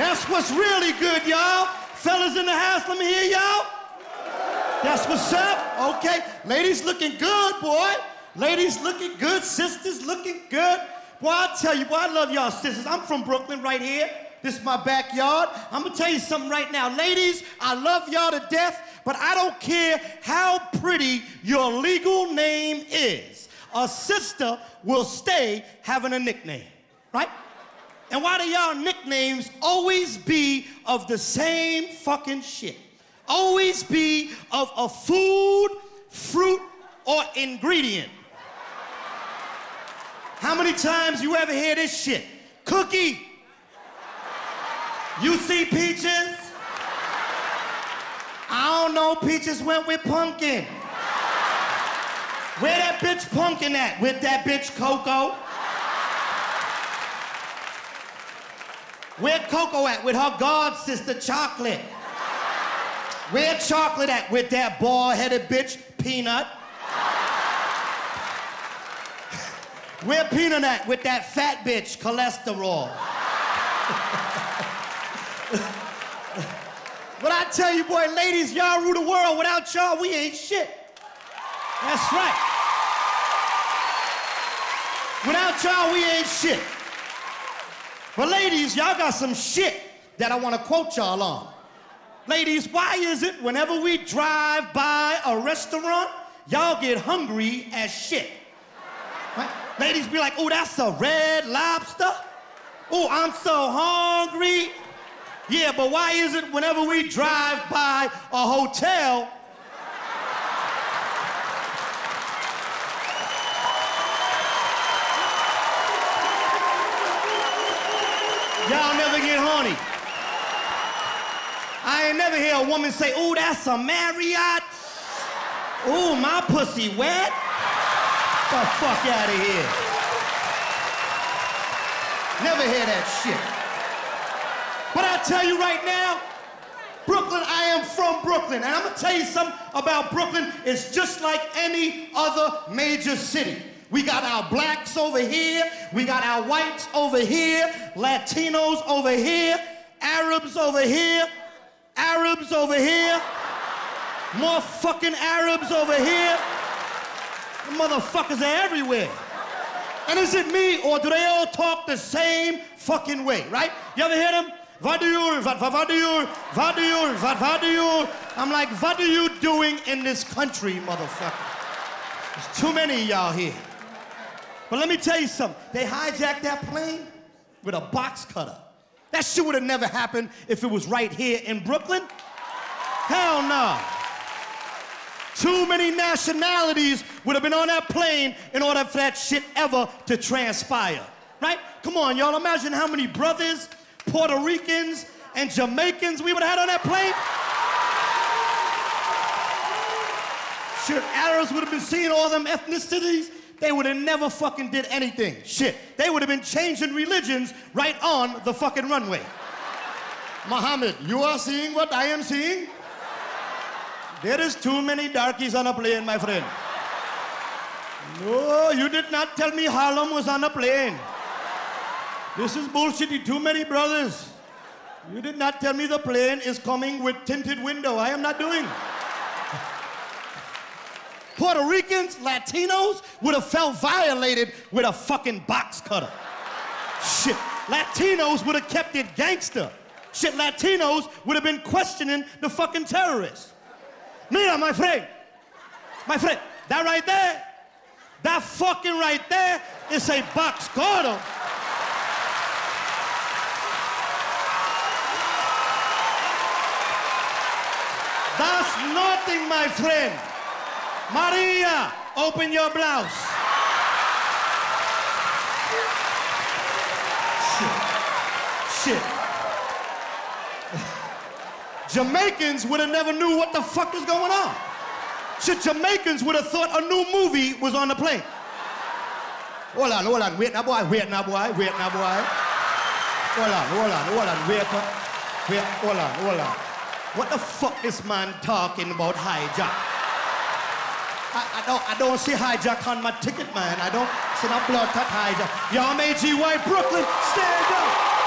That's what's really good, y'all. Fellas in the house, let me hear y'all. That's what's up. Okay. Ladies looking good, boy. Ladies looking good. Sisters looking good. Boy, I tell you, boy, I love y'all sisters. I'm from Brooklyn right here. This is my backyard. I'm gonna tell you something right now. Ladies, I love y'all to death, but I don't care how pretty your legal name is. A sister will stay having a nickname, right? And why do y'all nicknames always be of the same fucking shit? Always be of a food, fruit, or ingredient. How many times you ever hear this shit? Cookie. You see peaches? I don't know, peaches went with pumpkin. Where that bitch pumpkin at? With that bitch Coco? Where Coco at? With her god sister Chocolate. Where Chocolate at? With that bald-headed bitch Peanut. Where Peanut at? With that fat bitch Cholesterol. but I tell you, boy, ladies, y'all rule the world. Without y'all, we ain't shit. That's right. Without y'all, we ain't shit. But ladies, y'all got some shit that I want to quote y'all on. Ladies, why is it whenever we drive by a restaurant, y'all get hungry as shit? Right? Ladies be like, oh, that's a red lobster. Oh, I'm so hungry. Yeah, but why is it whenever we drive by a hotel, Horny. I ain't never hear a woman say, ooh, that's a Marriott. Ooh, my pussy wet. The fuck out of here. Never hear that shit. But I tell you right now, Brooklyn, I am from Brooklyn. And I'm gonna tell you something about Brooklyn. It's just like any other major city. We got our blacks over here, we got our whites over here, Latinos over here, Arabs over here, Arabs over here, more fucking Arabs over here. The motherfuckers are everywhere. And is it me or do they all talk the same fucking way, right? You ever hear them? What do you, what, what, you, what you, what, you? I'm like, what are you doing in this country, motherfucker? There's too many of y'all here. But let me tell you something. They hijacked that plane with a box cutter. That shit would have never happened if it was right here in Brooklyn. Hell no. Too many nationalities would have been on that plane in order for that shit ever to transpire. Right? Come on, y'all. Imagine how many brothers, Puerto Ricans, and Jamaicans we would have had on that plane. Shit, Arabs would have been seeing all them ethnicities they would have never fucking did anything. Shit. They would have been changing religions right on the fucking runway. Muhammad, you are seeing what I am seeing? There is too many darkies on a plane, my friend. No, you did not tell me Harlem was on a plane. This is bullshit. Too many brothers. You did not tell me the plane is coming with tinted window. I am not doing. Puerto Ricans, Latinos would have felt violated with a fucking box cutter. Shit, Latinos would have kept it gangster. Shit, Latinos would have been questioning the fucking terrorists. Mira, my friend, my friend, that right there, that fucking right there is a box cutter. That's nothing, my friend. Maria, open your blouse. Shit. Shit. Jamaicans would have never knew what the fuck was going on. Shit, Jamaicans would have thought a new movie was on the plane. Hold on, hold on, wait now boy, wait now boy, wait now boy. Hold on, hold on, hold on, wait. Wait, hold on, hold on. What the fuck is man talking about hijack? I, I, don't, I don't see hijack on my ticket, man. I don't see no blood cut hijack. Y'all made G White Brooklyn, stand